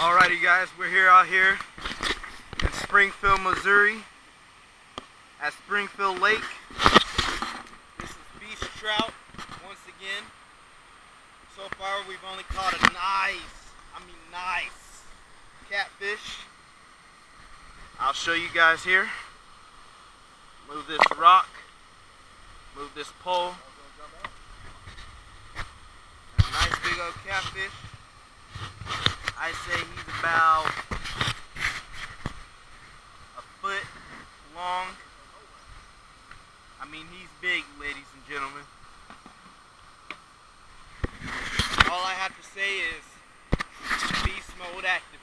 Alrighty guys, we're here out here in Springfield, Missouri at Springfield Lake. This is beach trout once again. So far we've only caught a nice, I mean nice, catfish. I'll show you guys here. Move this rock, move this pole. Nice big old catfish. I say about a foot long. I mean, he's big, ladies and gentlemen. All I have to say is beast mode activated.